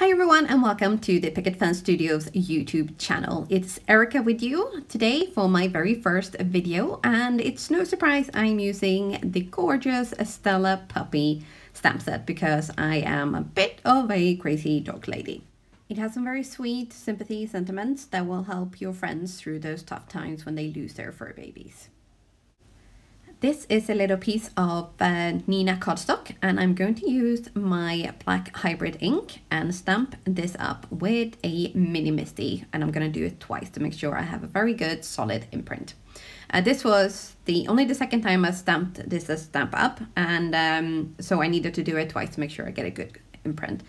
Hi everyone and welcome to the Picket Fence Studios YouTube channel. It's Erica with you today for my very first video and it's no surprise I'm using the gorgeous Stella Puppy stamp set because I am a bit of a crazy dog lady. It has some very sweet sympathy sentiments that will help your friends through those tough times when they lose their fur babies. This is a little piece of uh, Neenah cardstock and I'm going to use my black hybrid ink and stamp this up with a mini MISTI and I'm going to do it twice to make sure I have a very good solid imprint. Uh, this was the only the second time I stamped this as stamp up and um, so I needed to do it twice to make sure I get a good imprint.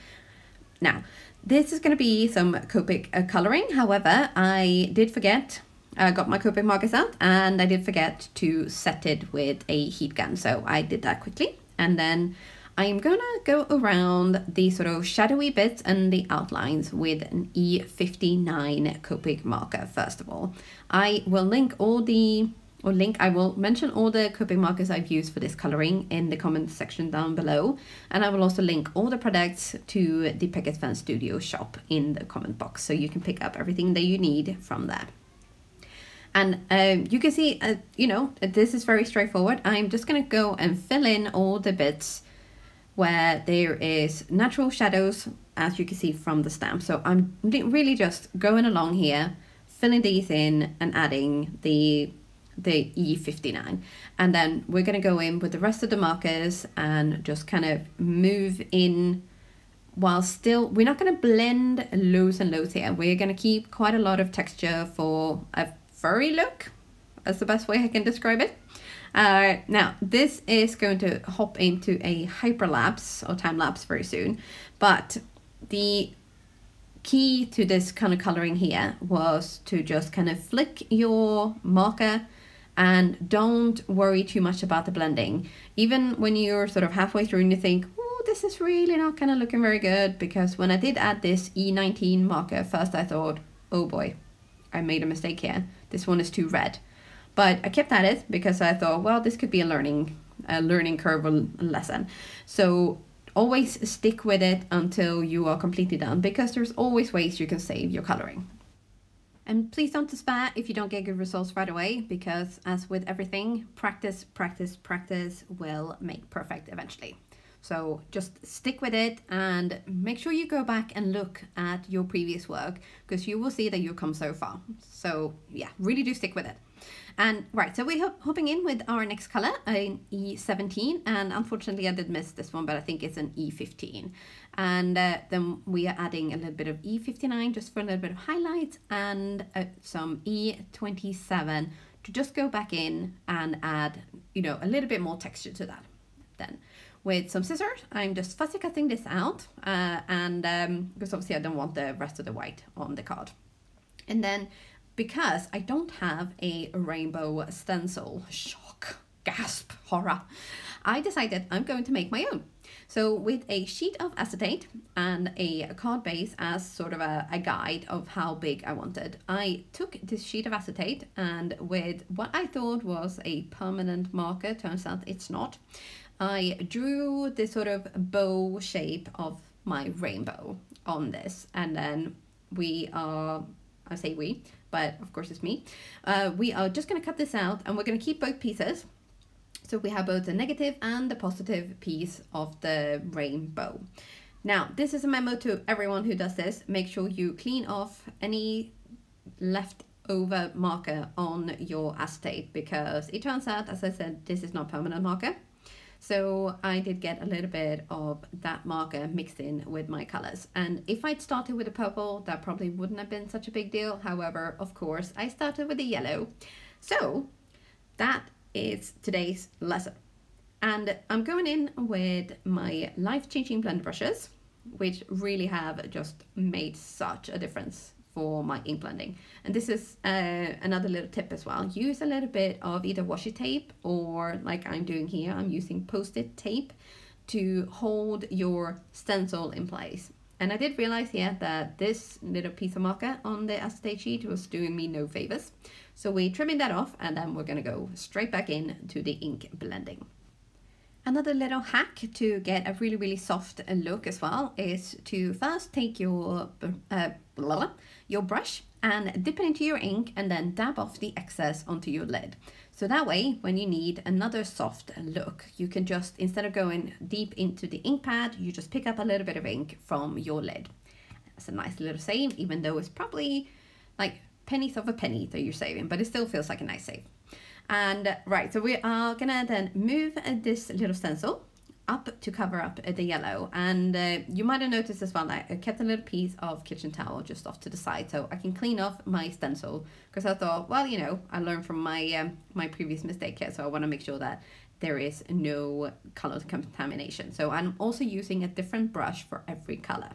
Now this is going to be some Copic uh, coloring however I did forget I got my Copic markers out and I did forget to set it with a heat gun. So I did that quickly. And then I'm gonna go around the sort of shadowy bits and the outlines with an E59 Copic marker first of all. I will link all the or link, I will mention all the Copic markers I've used for this coloring in the comment section down below. And I will also link all the products to the Picket Fence Studio shop in the comment box so you can pick up everything that you need from there. And um, you can see, uh, you know, this is very straightforward. I'm just going to go and fill in all the bits where there is natural shadows, as you can see from the stamp. So I'm really just going along here, filling these in and adding the the E59. And then we're going to go in with the rest of the markers and just kind of move in while still, we're not going to blend loads and loads here. We're going to keep quite a lot of texture for a furry look. That's the best way I can describe it. Uh, now, this is going to hop into a hyperlapse or time lapse very soon, but the key to this kind of coloring here was to just kind of flick your marker and don't worry too much about the blending. Even when you're sort of halfway through and you think, oh, this is really not kind of looking very good, because when I did add this E19 marker, first I thought, oh boy, I made a mistake here. This one is too red. But I kept at it because I thought, well, this could be a learning a learning curve lesson. So always stick with it until you are completely done because there's always ways you can save your coloring. And please don't despair if you don't get good results right away because as with everything, practice, practice, practice will make perfect eventually. So just stick with it and make sure you go back and look at your previous work because you will see that you've come so far. So yeah, really do stick with it. And right, so we're hopping in with our next color, an E17, and unfortunately I did miss this one, but I think it's an E15. And uh, then we are adding a little bit of E59 just for a little bit of highlights and uh, some E27 to just go back in and add, you know, a little bit more texture to that then with some scissors. I'm just fussy cutting this out uh, and um, because obviously I don't want the rest of the white on the card. And then because I don't have a rainbow stencil, shock, gasp, horror, I decided I'm going to make my own. So with a sheet of acetate and a card base as sort of a, a guide of how big I wanted, I took this sheet of acetate and with what I thought was a permanent marker, turns out it's not, I drew the sort of bow shape of my rainbow on this and then we are, I say we, but of course it's me, uh, we are just going to cut this out and we're going to keep both pieces. So we have both the negative and the positive piece of the rainbow. Now, this is a memo to everyone who does this. Make sure you clean off any leftover marker on your acetate because it turns out, as I said, this is not permanent marker. So I did get a little bit of that marker mixed in with my colors. And if I'd started with a purple, that probably wouldn't have been such a big deal. However, of course, I started with a yellow. So that is today's lesson. And I'm going in with my life-changing blend brushes, which really have just made such a difference for my ink blending. And this is uh, another little tip as well. Use a little bit of either washi tape or like I'm doing here, I'm using post-it tape to hold your stencil in place. And I did realize here that this little piece of marker on the acetate sheet was doing me no favors. So we're trimming that off and then we're gonna go straight back in to the ink blending. Another little hack to get a really, really soft look as well is to first take your, uh, blah, your brush and dip it into your ink and then dab off the excess onto your lid. So that way, when you need another soft look, you can just, instead of going deep into the ink pad, you just pick up a little bit of ink from your lid. It's a nice little save, even though it's probably like pennies of a penny that you're saving, but it still feels like a nice save. And right, so we are gonna then move this little stencil up to cover up the yellow. And uh, you might have noticed as well that I kept a little piece of kitchen towel just off to the side so I can clean off my stencil because I thought, well, you know, I learned from my um, my previous mistake here, so I want to make sure that there is no color contamination. So I'm also using a different brush for every color.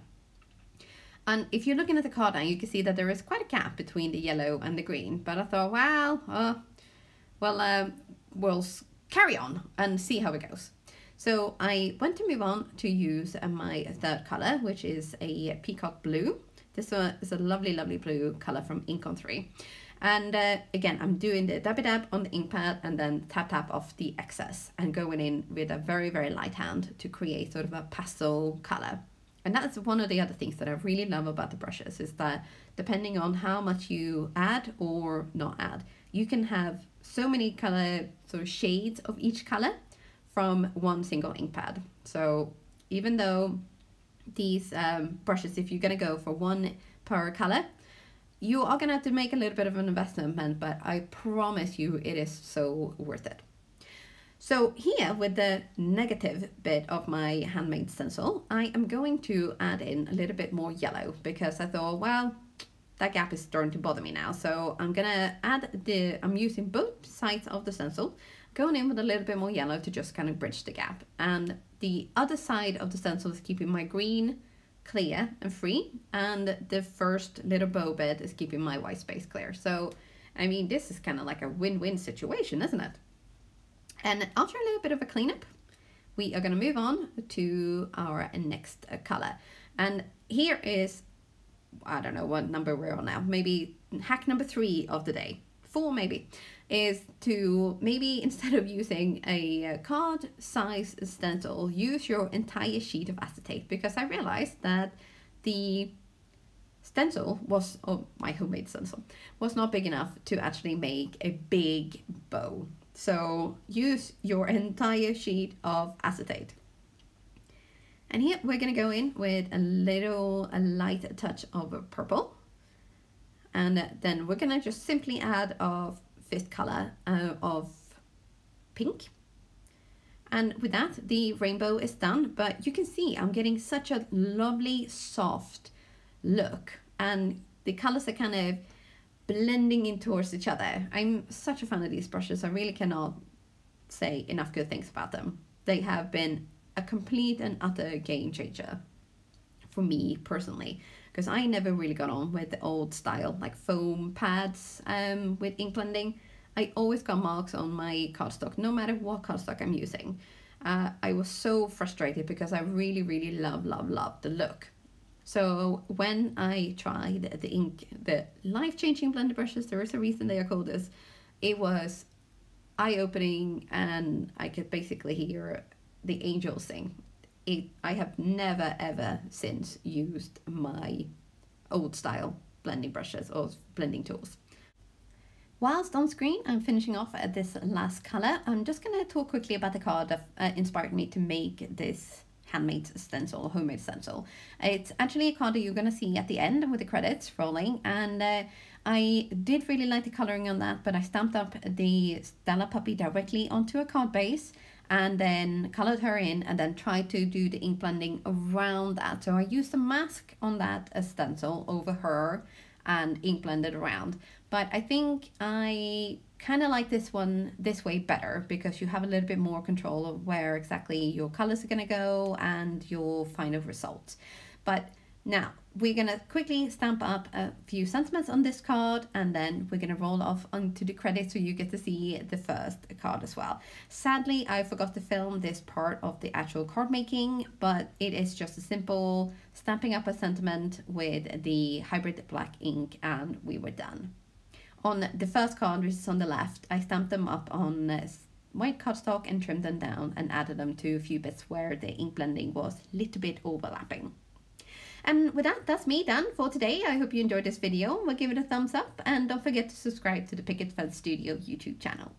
And if you're looking at the card now, you can see that there is quite a gap between the yellow and the green. But I thought, well, uh, well, um, we'll carry on and see how it goes. So I want to move on to use uh, my third color, which is a peacock blue. This one is a lovely, lovely blue color from Ink on 3. And uh, again, I'm doing the dabby dab on the ink pad and then tap tap off the excess and going in with a very, very light hand to create sort of a pastel color. And that's one of the other things that I really love about the brushes is that depending on how much you add or not add, you can have so many color sort of shades of each color from one single ink pad. So even though these um, brushes, if you're gonna go for one per color, you are gonna have to make a little bit of an investment, but I promise you it is so worth it. So here with the negative bit of my handmade stencil, I am going to add in a little bit more yellow because I thought, well, that gap is starting to bother me now. So I'm gonna add the, I'm using both sides of the stencil, going in with a little bit more yellow to just kind of bridge the gap. And the other side of the stencil is keeping my green clear and free. And the first little bow bit is keeping my white space clear. So, I mean, this is kind of like a win-win situation, isn't it? And after a little bit of a cleanup, we are going to move on to our next uh, color. And here is I don't know what number we're on now, maybe hack number three of the day, four maybe, is to maybe instead of using a card size stencil, use your entire sheet of acetate because I realized that the stencil was, oh, my homemade stencil, was not big enough to actually make a big bow. So use your entire sheet of acetate. And here we're going to go in with a little a light touch of purple. And then we're going to just simply add a fifth color uh, of pink. And with that, the rainbow is done, but you can see I'm getting such a lovely, soft look. And the colors are kind of blending in towards each other. I'm such a fan of these brushes. I really cannot say enough good things about them. They have been a complete and utter game changer for me personally because I never really got on with the old style like foam pads um, with ink blending. I always got marks on my cardstock no matter what cardstock I'm using. Uh, I was so frustrated because I really really love love love the look. So when I tried the ink, the life-changing blender brushes, there is a reason they are called this, it was eye-opening and I could basically hear the angels sing. It, I have never ever since used my old style blending brushes or blending tools. Whilst on screen, I'm finishing off at this last color. I'm just going to talk quickly about the card that uh, inspired me to make this handmade stencil, homemade stencil. It's actually a card that you're going to see at the end with the credits rolling and uh, I did really like the coloring on that, but I stamped up the Stella puppy directly onto a card base and then colored her in and then tried to do the ink blending around that. So I used a mask on that stencil over her and ink blended around. But I think I kind of like this one this way better because you have a little bit more control of where exactly your colors are going to go and your final result. But now, we're going to quickly stamp up a few sentiments on this card and then we're going to roll off onto the credits so you get to see the first card as well. Sadly, I forgot to film this part of the actual card making, but it is just a simple stamping up a sentiment with the hybrid black ink and we were done. On the first card, which is on the left, I stamped them up on uh, white cardstock and trimmed them down and added them to a few bits where the ink blending was a little bit overlapping. And with that, that's me done for today. I hope you enjoyed this video. We'll give it a thumbs up and don't forget to subscribe to the Picket Fence Studio YouTube channel.